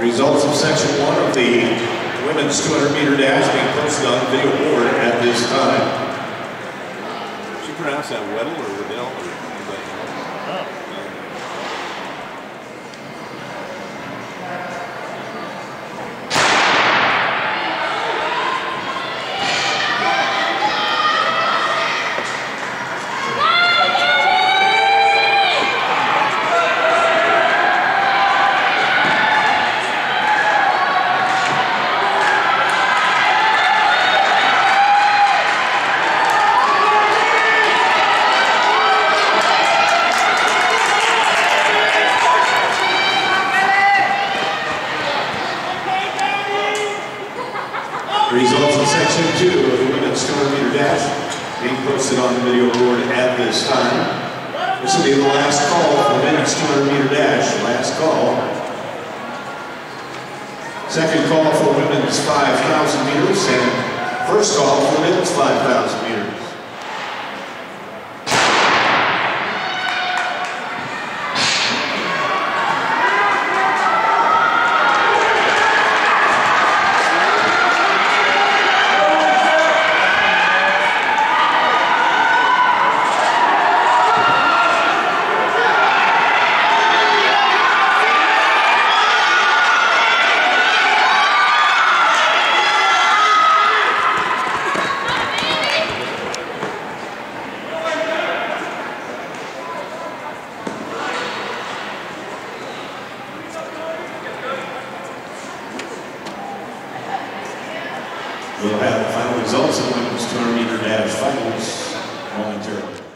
of section one of the women's 200 meter dash being posted on the board at this time. Did you pronounce that Weddle or Weddell? Or is that, oh. Results of section two of the women's 200 meter dash being posted on the video board at this time. This will be the last call for the women's 200 meter dash, last call. Second call for women's 5,000 meters and first call for men's 5,000 meters. We'll have the final results of the women's 200 meter finals momentarily.